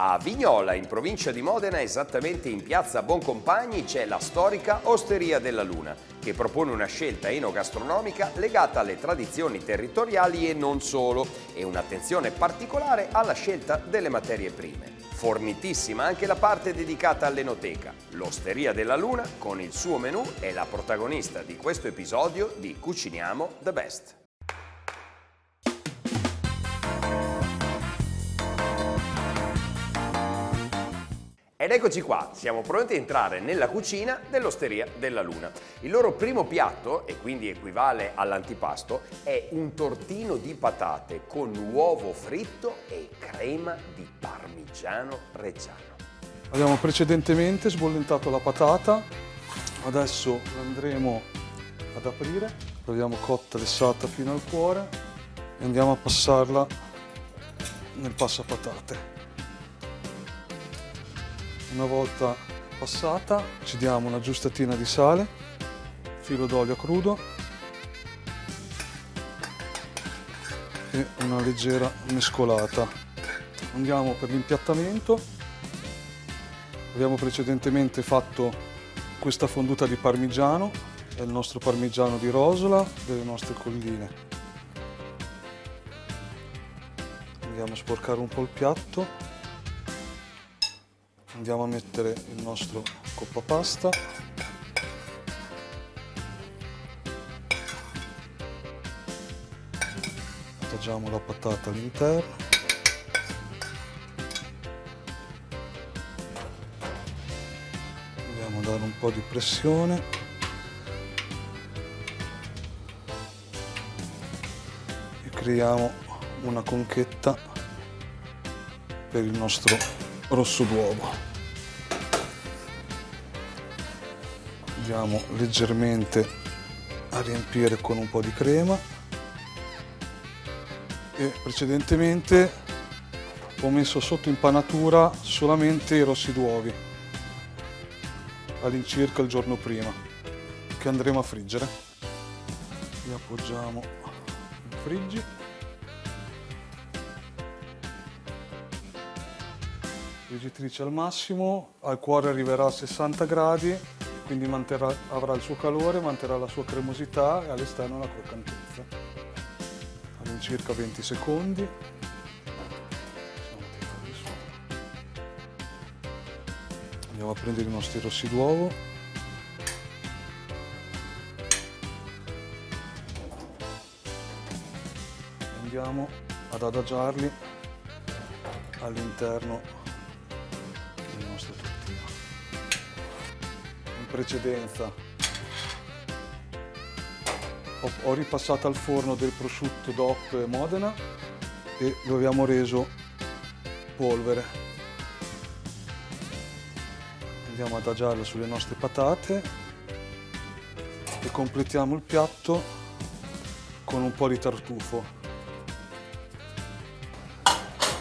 A Vignola, in provincia di Modena, esattamente in piazza Boncompagni, c'è la storica Osteria della Luna, che propone una scelta enogastronomica legata alle tradizioni territoriali e non solo, e un'attenzione particolare alla scelta delle materie prime. Fornitissima anche la parte dedicata all'enoteca. L'Osteria della Luna, con il suo menù, è la protagonista di questo episodio di Cuciniamo the Best. Ed eccoci qua, siamo pronti a entrare nella cucina dell'Osteria della Luna. Il loro primo piatto, e quindi equivale all'antipasto, è un tortino di patate con uovo fritto e crema di parmigiano reggiano. Abbiamo precedentemente sbollentato la patata, adesso andremo ad aprire, l'abbiamo cotta lessata fino al cuore e andiamo a passarla nel passapatate. Una volta passata ci diamo una giustatina di sale, filo d'olio crudo e una leggera mescolata. Andiamo per l'impiattamento. Abbiamo precedentemente fatto questa fonduta di parmigiano, è il nostro parmigiano di rosola delle nostre colline. Andiamo a sporcare un po' il piatto andiamo a mettere il nostro coppa pasta. Appoggiamo la patata all'interno. Andiamo a dare un po' di pressione. E creiamo una conchetta per il nostro rosso d'uovo andiamo leggermente a riempire con un po' di crema. E precedentemente ho messo sotto impanatura solamente i rossi d'uovi all'incirca il giorno prima che andremo a friggere. Li appoggiamo in friggi. Friggitrice al massimo al cuore arriverà a 60 gradi quindi manterrà, avrà il suo calore, manterrà la sua cremosità e all'esterno la croccantezza. All'incirca 20 secondi. Andiamo a prendere i nostri rossi d'uovo. Andiamo ad adagiarli all'interno precedenza. Ho, ho ripassato al forno del prosciutto DOP Modena e lo abbiamo reso polvere. Andiamo ad adagiarlo sulle nostre patate e completiamo il piatto con un po' di tartufo.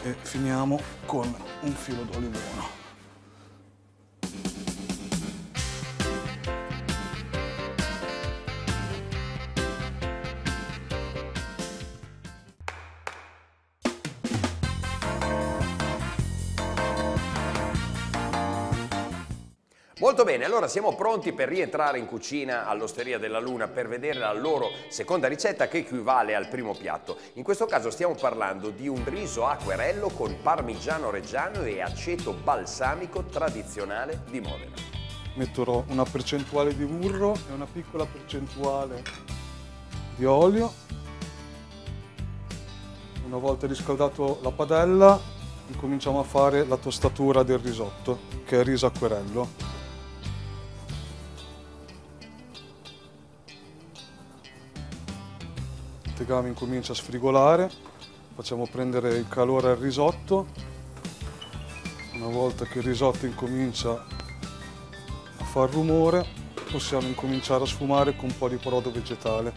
E finiamo con un filo d'olio Molto bene, allora siamo pronti per rientrare in cucina all'Osteria della Luna per vedere la loro seconda ricetta che equivale al primo piatto. In questo caso stiamo parlando di un riso acquerello con parmigiano reggiano e aceto balsamico tradizionale di Modena. Metterò una percentuale di burro e una piccola percentuale di olio. Una volta riscaldato la padella incominciamo a fare la tostatura del risotto, che è riso acquerello. Tegame incomincia a sfrigolare, facciamo prendere il calore al risotto, una volta che il risotto incomincia a far rumore possiamo incominciare a sfumare con un po' di brodo vegetale.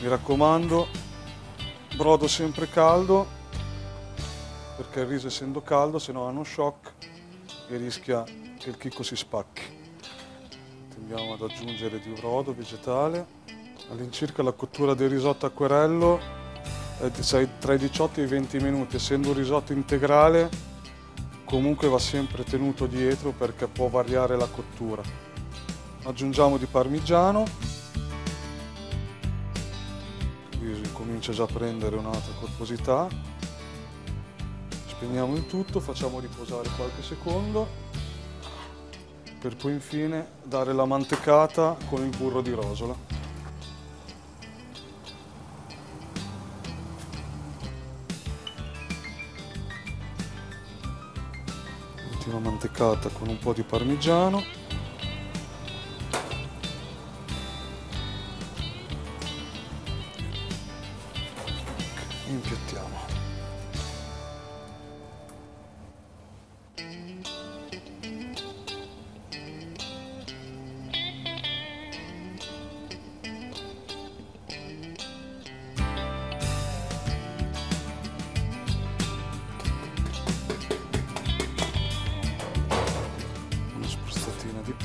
Mi raccomando, brodo sempre caldo, perché il riso essendo caldo se no ha uno shock e rischia che il chicco si spacchi. Tendiamo ad aggiungere di brodo vegetale all'incirca la cottura del risotto acquerello eh, tra i 18 e i 20 minuti, essendo un risotto integrale comunque va sempre tenuto dietro perché può variare la cottura. Aggiungiamo di parmigiano, qui comincia già a prendere un'altra corposità, spegniamo il tutto, facciamo riposare qualche secondo per poi infine dare la mantecata con il burro di rosola. Ultima mantecata con un po' di parmigiano.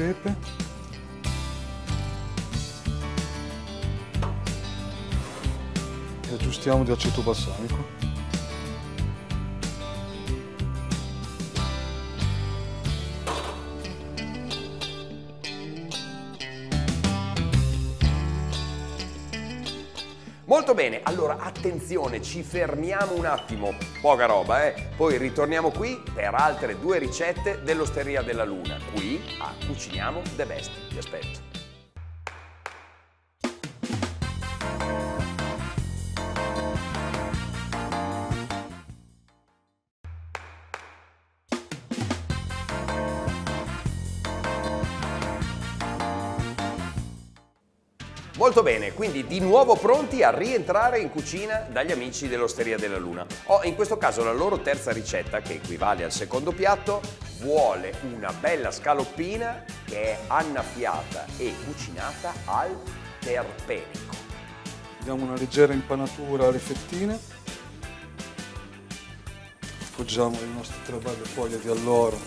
Pepe. E aggiustiamo di aceto balsamico. Molto bene, allora attenzione, ci fermiamo un attimo, poca roba eh, poi ritorniamo qui per altre due ricette dell'Osteria della Luna, qui a Cuciniamo the Best, vi aspetto. Molto bene, quindi di nuovo pronti a rientrare in cucina dagli amici dell'Osteria della Luna. Ho in questo caso la loro terza ricetta, che equivale al secondo piatto, vuole una bella scaloppina che è annaffiata e cucinata al terpenico. Diamo una leggera impanatura alle fettine. Appoggiamo le nostre tre belle foglie di alloro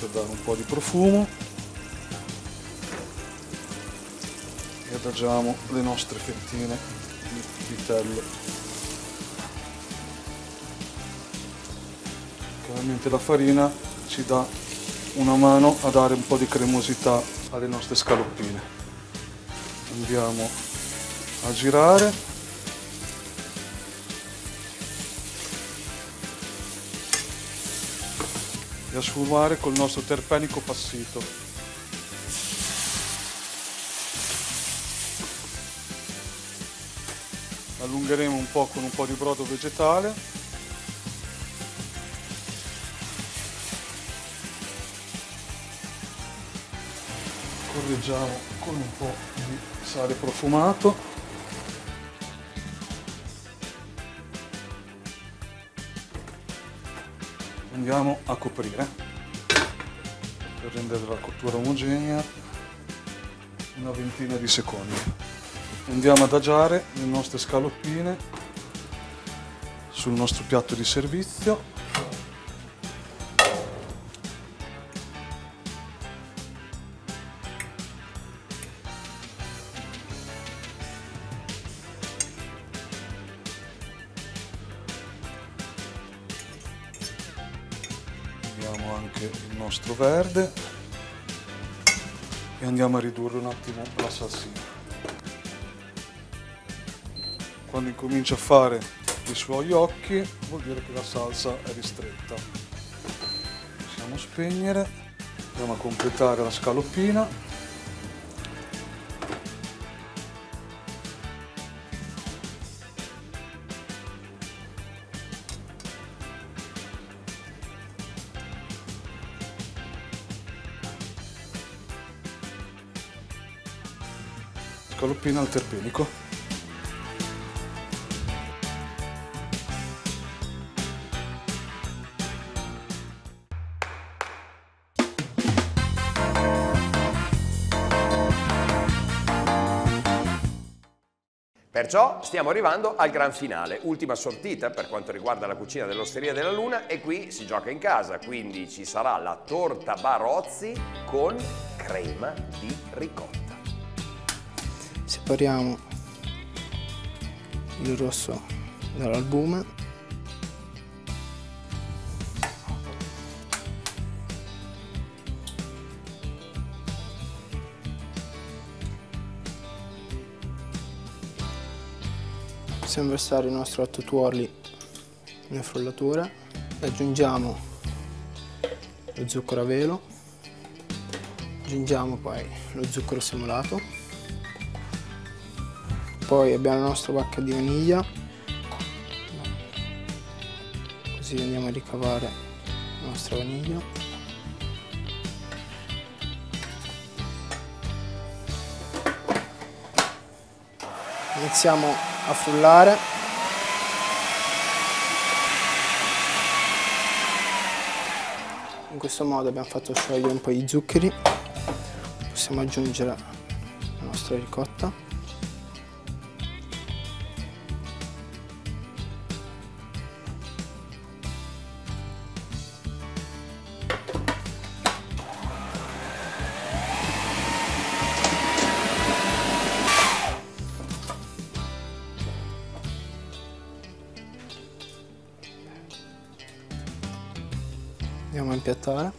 per dare un po' di profumo. Adagiamo le nostre fettine di vitello. Chiaramente la farina ci dà una mano a dare un po' di cremosità alle nostre scaloppine. Andiamo a girare. E a sfumare col nostro terpenico passito. Allungheremo un po' con un po' di brodo vegetale. Correggiamo con un po' di sale profumato. Andiamo a coprire per rendere la cottura omogenea una ventina di secondi andiamo ad adagiare le nostre scaloppine sul nostro piatto di servizio. Abbiamo anche il nostro verde e andiamo a ridurre un attimo la salsina quando incomincia a fare i suoi occhi vuol dire che la salsa è ristretta. Possiamo spegnere andiamo a completare la scaloppina. Scaloppina al terpenico Perciò stiamo arrivando al gran finale, ultima sortita per quanto riguarda la cucina dell'Osteria della Luna e qui si gioca in casa, quindi ci sarà la torta Barozzi con crema di ricotta. Separiamo il rosso dall'albume possiamo versare il nostro latte tuorli nel frullatore. Aggiungiamo lo zucchero a velo. Aggiungiamo poi lo zucchero semolato. Poi abbiamo la nostra bacca di vaniglia. Così andiamo a ricavare la nostra vaniglia iniziamo a frullare. In questo modo abbiamo fatto sciogliere un po' di zuccheri. Possiamo aggiungere la nostra ricotta impiattare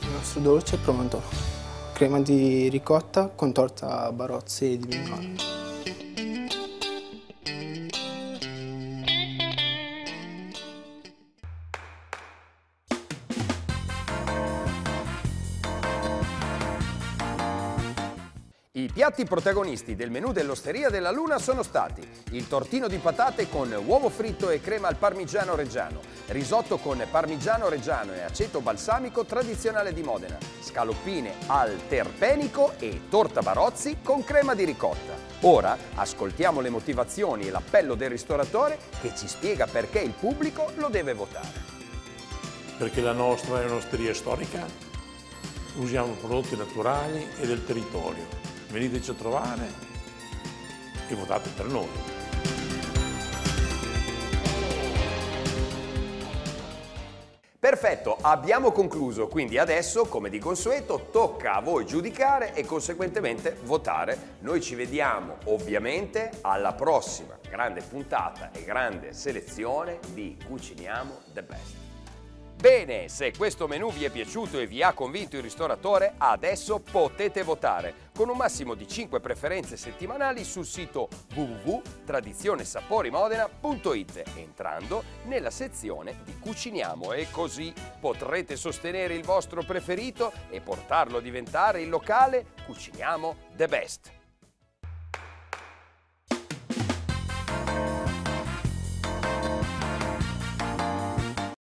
il nostro dolce è pronto. Crema di ricotta con torta barozzi di mignolo piatti protagonisti del menù dell'Osteria della Luna sono stati il tortino di patate con uovo fritto e crema al parmigiano reggiano, risotto con parmigiano reggiano e aceto balsamico tradizionale di Modena, scaloppine al terpenico e torta barozzi con crema di ricotta. Ora ascoltiamo le motivazioni e l'appello del ristoratore che ci spiega perché il pubblico lo deve votare. Perché la nostra è un'osteria storica, usiamo prodotti naturali e del territorio veniteci a trovare e votate per noi. Perfetto, abbiamo concluso, quindi adesso, come di consueto, tocca a voi giudicare e conseguentemente votare. Noi ci vediamo ovviamente alla prossima grande puntata e grande selezione di Cuciniamo the Best. Bene, se questo menù vi è piaciuto e vi ha convinto il ristoratore, adesso potete votare con un massimo di 5 preferenze settimanali sul sito www.tradizionesaporimodena.it entrando nella sezione di Cuciniamo e così potrete sostenere il vostro preferito e portarlo a diventare il locale Cuciniamo the Best.